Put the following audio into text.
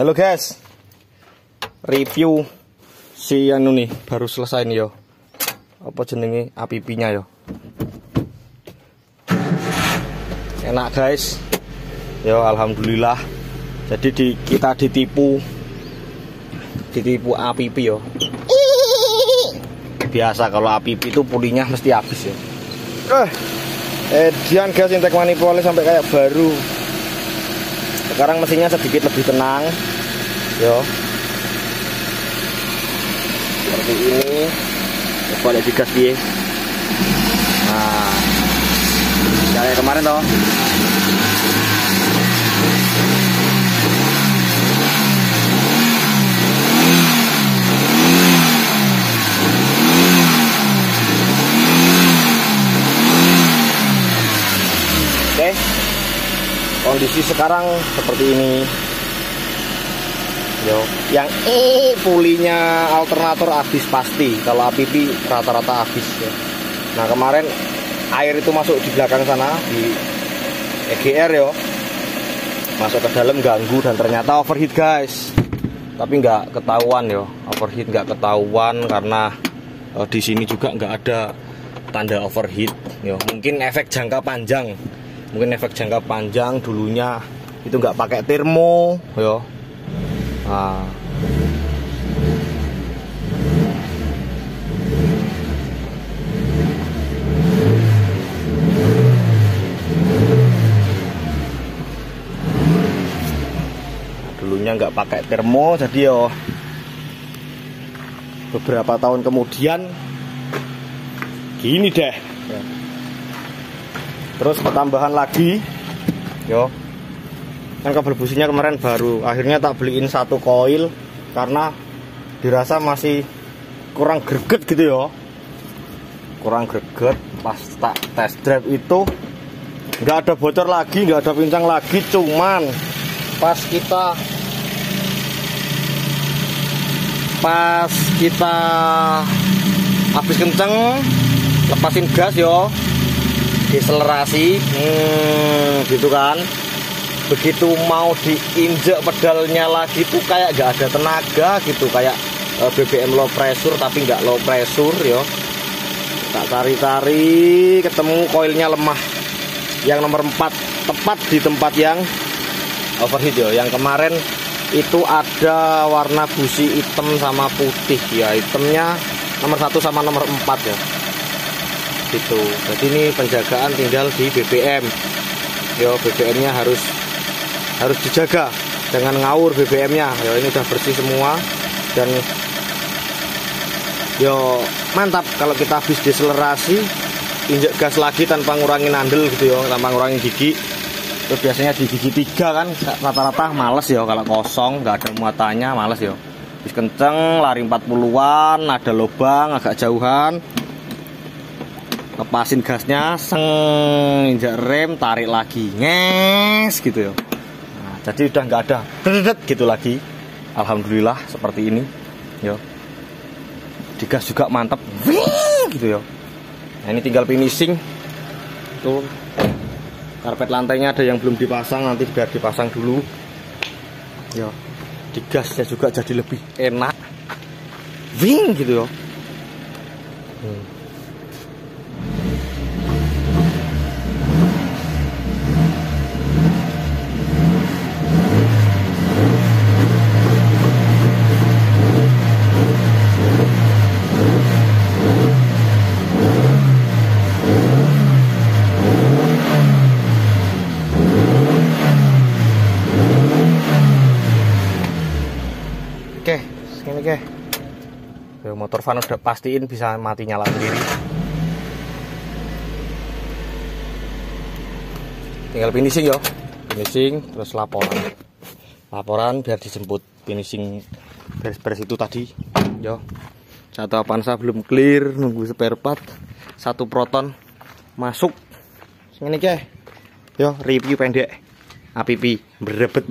Halo guys. Review si anu nih baru selesai nih yo. Apa jenenge APP-nya yo. Enak guys. Yo alhamdulillah. Jadi di, kita ditipu ditipu APP yo. Biasa kalau APP itu pulinya mesti habis ya. Eh, Edian guys intek manipulasi sampai kayak baru sekarang mesinnya sedikit lebih tenang. Yo. Seperti ini. Balik digas dia nah. Kayak kemarin toh kondisi sekarang seperti ini. Yo yang E pulinya alternator habis pasti. Kalau APP rata-rata habis ya. nah kemarin air itu masuk di belakang sana di EGR yo. Masuk ke dalam ganggu dan ternyata overheat guys. Tapi nggak ketahuan yo. Overheat nggak ketahuan karena oh, di sini juga nggak ada tanda overheat yo. Mungkin efek jangka panjang mungkin efek jangka panjang dulunya itu nggak pakai termo yo. Nah. dulunya nggak pakai termo jadi yo. Beberapa tahun kemudian gini deh terus ketambahan lagi. Yo. Kan kabel businya kemarin baru. Akhirnya tak beliin satu koil karena dirasa masih kurang greget gitu yo. Kurang greget. Pas tak test drive itu nggak ada bocor lagi nggak ada pincang lagi cuman pas kita pas kita habis kenceng lepasin gas yo diselerasi. Hmm, gitu kan. Begitu mau diinjek pedalnya lagi tuh kayak gak ada tenaga gitu. Kayak uh, BBM low pressure tapi nggak low pressure yo. Tak cari-cari ketemu koilnya lemah. Yang nomor 4 tepat di tempat yang overheat yo. Yang kemarin itu ada warna busi hitam sama putih ya. Hitamnya nomor satu sama nomor 4 ya gitu jadi ini penjagaan tinggal di BBM yo BBM nya harus harus dijaga jangan ngawur BBM nya yo ini udah bersih semua dan yo mantap kalau kita habis deselerasi injek gas lagi tanpa ngurangin andel gitu yo tanpa ngurangin gigi. Itu biasanya di gigi tiga kan rata-rata males ya kalau kosong nggak ada muatannya males ya habis kenceng lari 40-an ada lubang agak jauhan lepasin gasnya seng injak rem tarik lagi nges gitu ya. Nah, jadi udah nggak ada dedet gitu lagi. Alhamdulillah seperti ini yo digas juga mantap gitu ya. Nah, ini tinggal finishing. Tuh. Karpet lantainya ada yang belum dipasang nanti biar dipasang dulu. Ya. Digasnya juga jadi lebih enak. Wing gitu ya. Hmm. Oke, segini oke. Yo, motor van udah pastiin bisa mati nyala sendiri. Tinggal finishing yo, finishing terus laporan. Laporan biar dijemput finishing beres-beres itu tadi. Yo, satu Avanza belum clear, nunggu spare part. Satu Proton masuk. Segini oke. Yo, review pendek. APP berebet.